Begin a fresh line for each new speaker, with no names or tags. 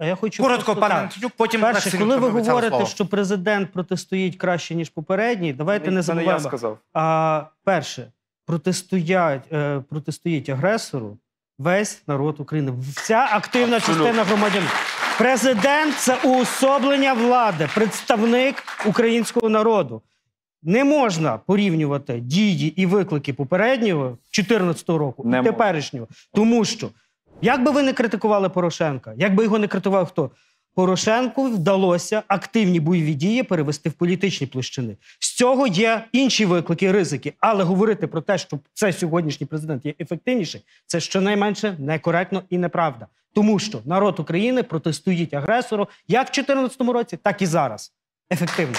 А я хочу
Коротко,
просто
пане. Антонюк, потім
Перше, коли ви
обіцяв
говорите,
слово.
що президент протистоїть краще ніж попередній, давайте не
не я сказав.
А перше, протистоять, е, протистоїть агресору весь народ України. Вся активна
Абсолютно.
частина громадян. Президент це уособлення влади, представник українського народу. Не можна порівнювати дії і виклики попереднього 2014 року
Не
і теперішнього. Тому що, як би ви не критикували Порошенка, як би його не критикував хто, Порошенку вдалося активні бойові дії перевести в політичні площини. З цього є інші виклики, ризики. Але говорити про те, що це сьогоднішній президент є ефективніший, це щонайменше некоректно і неправда. Тому що народ України протистоїть агресору як в 2014 році, так і зараз. Ефективно.